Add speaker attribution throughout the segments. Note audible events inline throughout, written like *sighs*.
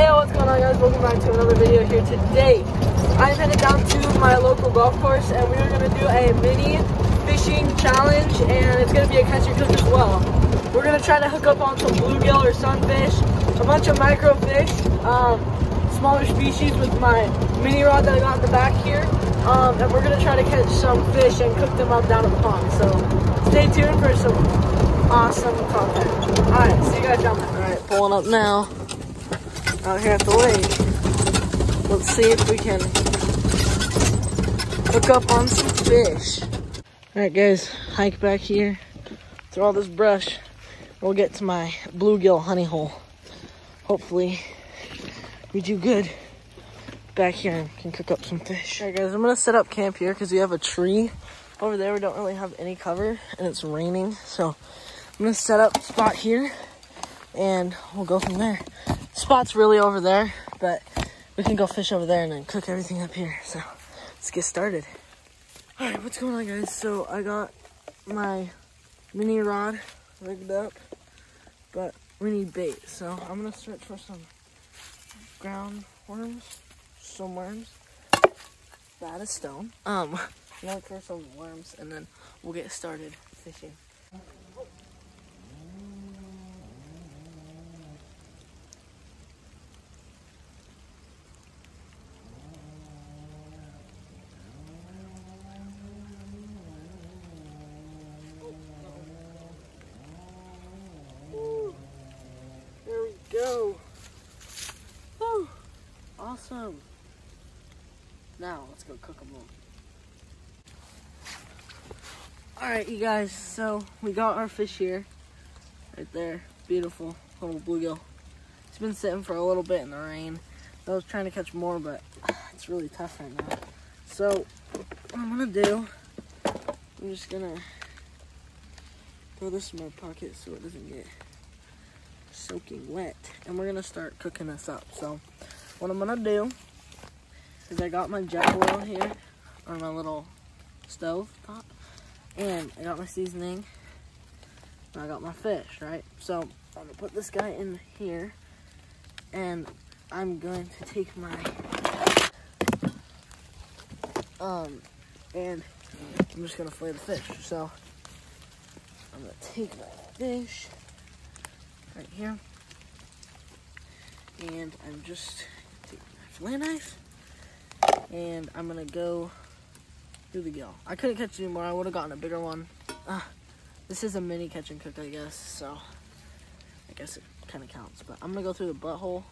Speaker 1: Hey, what's going on guys? Welcome back to another video here today. I'm headed down to my local golf course and we are going to do a mini fishing challenge and it's going to be a catch and cook as well. We're going to try to hook up on some bluegill or sunfish, a bunch of microfish, um, smaller species with my mini rod that I got in the back here. Um, and we're going to try to catch some fish and cook them up down at the pond. So stay tuned for some awesome content. Alright, see you guys down there. Alright, pulling up now out here at the lake. Let's see if we can hook up on some fish. Alright guys, hike back here through all this brush. We'll get to my bluegill honey hole. Hopefully we do good back here and can cook up some fish. Alright guys, I'm gonna set up camp here because we have a tree over there. We don't really have any cover and it's raining. So I'm gonna set up spot here and we'll go from there spot's really over there, but we can go fish over there and then cook everything up here. So let's get started. All right, what's going on guys? So I got my mini rod rigged up, but we need bait. So I'm gonna search for some ground worms, some worms, that is stone. Um, *laughs* look for some worms and then we'll get started fishing. Awesome. Now, let's go cook them all. Alright, you guys, so we got our fish here. Right there. Beautiful little bluegill. It's been sitting for a little bit in the rain. I was trying to catch more, but *sighs* it's really tough right now. So, what I'm gonna do, I'm just gonna throw this in my pocket so it doesn't get soaking wet. And we're gonna start cooking this up. So what I'm gonna do is I got my Jetboil here on my little stove top. And I got my seasoning. I got my fish, right? So I'm gonna put this guy in here and I'm going to take my um and I'm just gonna flay the fish. So I'm gonna take my fish right here. And I'm just fillet knife. And I'm gonna go through the gill. I couldn't catch any more. I would have gotten a bigger one. Uh, this is a mini catch and cook, I guess. So I guess it kind of counts. But I'm gonna go through the butthole.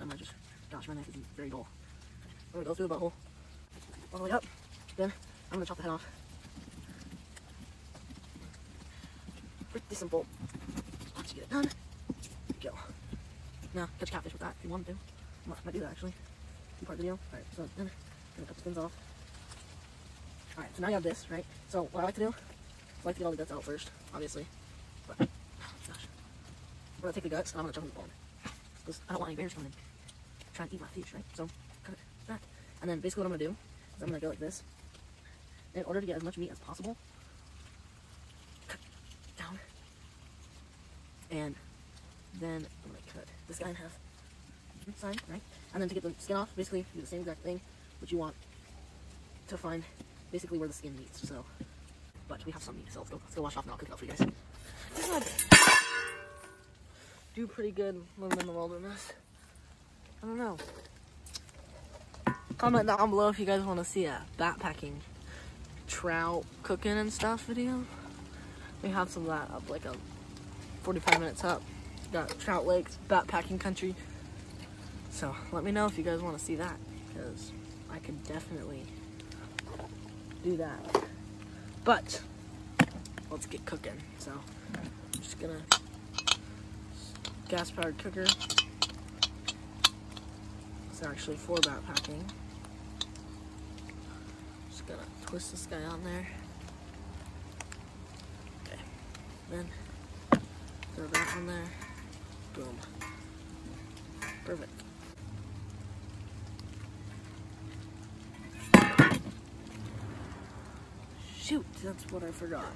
Speaker 1: I'm gonna just, gosh, my knife is very dull. I'm gonna go through the butthole all the way up. Then I'm gonna chop the head off. pretty simple. Once you get it done, go. Now, catch catfish with that if you want to. I might do that actually. Two part of the video. Alright, so then, gonna cut the fins off. Alright, so now you have this, right? So, what I like to do, I like to get all the guts out first, obviously. But, oh gosh. I'm gonna take the guts and I'm gonna jump in the pond. Because I don't want any bears coming trying to eat my fish, right? So, cut it back. And then basically what I'm gonna do is I'm gonna go like this. In order to get as much meat as possible, cut down. and then oh I'm gonna cut this guy in half. Side, right? And then to get the skin off, basically do the same exact thing, but you want to find basically where the skin meets. So, but we have some meat, so let's go, let's go wash off and I'll cook it up for you guys. Do pretty good living in the wilderness. I don't know. Comment down below if you guys want to see a backpacking trout cooking and stuff video. We have some of that up like a 45 minutes up. Got Trout Lakes, backpacking country. So let me know if you guys want to see that because I could definitely do that. But let's get cooking. So I'm just gonna gas powered cooker. It's actually for backpacking. Just gonna twist this guy on there. Okay, then Throw that on there. Boom. Perfect. Shoot, that's what I forgot.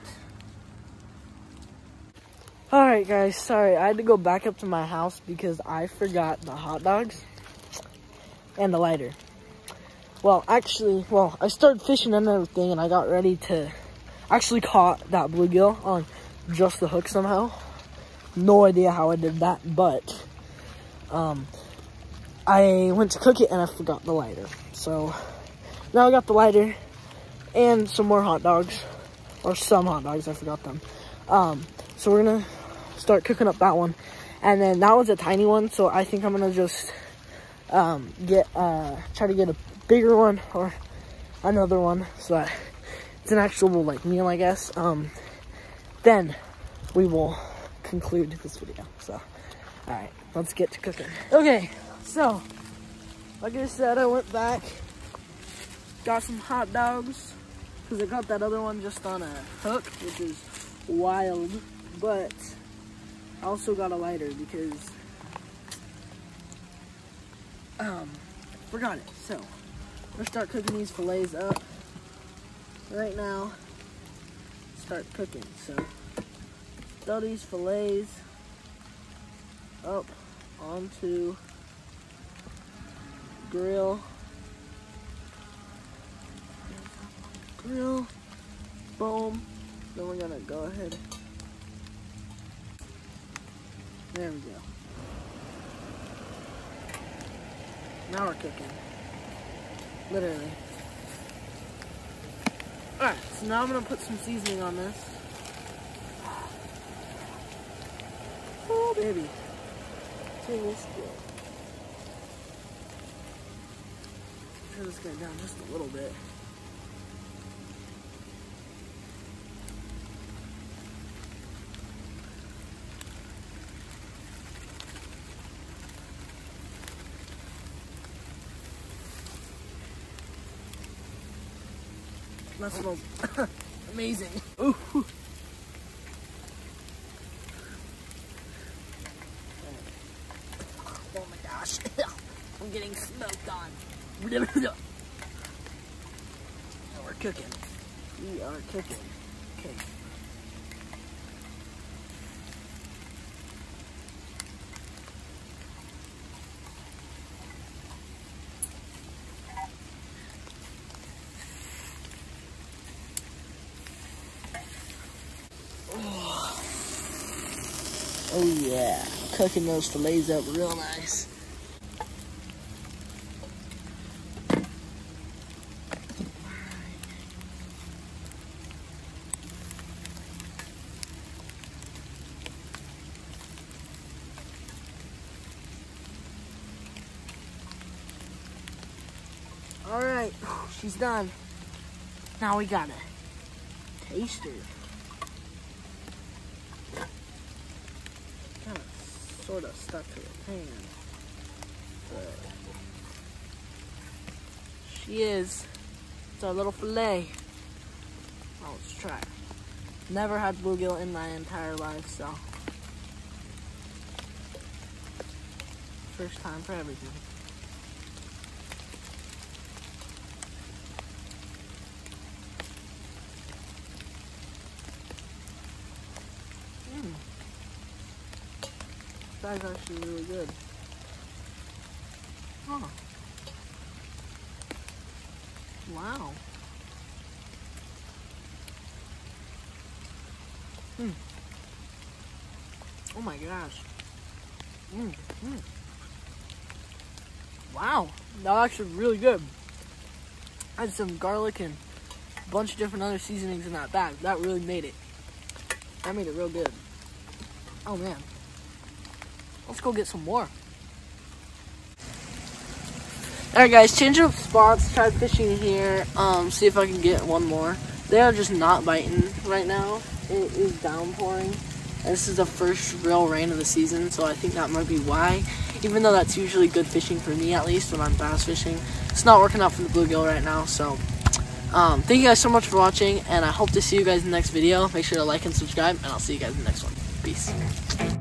Speaker 1: Alright guys, sorry, I had to go back up to my house because I forgot the hot dogs and the lighter. Well, actually, well, I started fishing and everything and I got ready to actually caught that bluegill on just the hook somehow. No idea how I did that, but um, I went to cook it and I forgot the lighter. So now I got the lighter and some more hot dogs, or some hot dogs, I forgot them. Um, so we're gonna start cooking up that one. And then that one's a tiny one, so I think I'm gonna just um, get, uh, try to get a bigger one or another one so that it's an actual like meal, I guess. Um, then we will conclude this video. So, all right, let's get to cooking. Okay, so like I said, I went back, got some hot dogs because I got that other one just on a hook, which is wild, but I also got a lighter because um forgot it. So gonna start cooking these fillets up right now. Start cooking. So these fillets up onto grill. Grill. Boom. Then we're gonna go ahead. There we go. Now we're cooking. Literally. Alright, so now I'm gonna put some seasoning on this. Baby. Table spoon. Turn this guy down just a little bit. That smells *laughs* amazing. Ooh. Oh my gosh. I'm getting smoked on. *laughs* we're cooking. We are cooking. Okay. Oh yeah, cooking those fillets up real nice. All right, *sighs* she's done. Now we gotta taste her. Kind of, sort of stuck to the pan, but she is. It's our little fillet. Oh, let's try. Never had bluegill in my entire life, so first time for everything. Mm. That's actually really good. Oh. Wow. Mm. Oh my gosh. Mm. Mm. Wow. That's actually really good. I had some garlic and a bunch of different other seasonings in that bag. That really made it. That made it real good. Oh man. Let's go get some more. Alright guys, change up spots, try fishing here, um, see if I can get one more. They are just not biting right now. It is downpouring. This is the first real rain of the season, so I think that might be why. Even though that's usually good fishing for me at least when I'm bass fishing. It's not working out for the bluegill right now, so um, thank you guys so much for watching, and I hope to see you guys in the next video. Make sure to like and subscribe, and I'll see you guys in the next one. Peace.